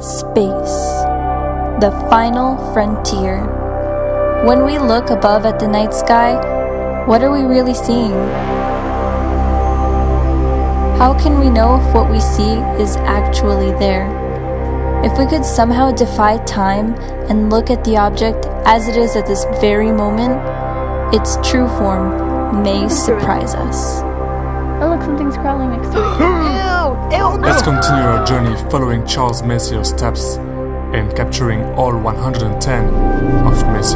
Space. The final frontier. When we look above at the night sky, what are we really seeing? How can we know if what we see is actually there? If we could somehow defy time and look at the object as it is at this very moment, its true form may surprise us. Oh look, something's crawling next to it. journey following Charles Messier's steps and capturing all 110 of Messier's.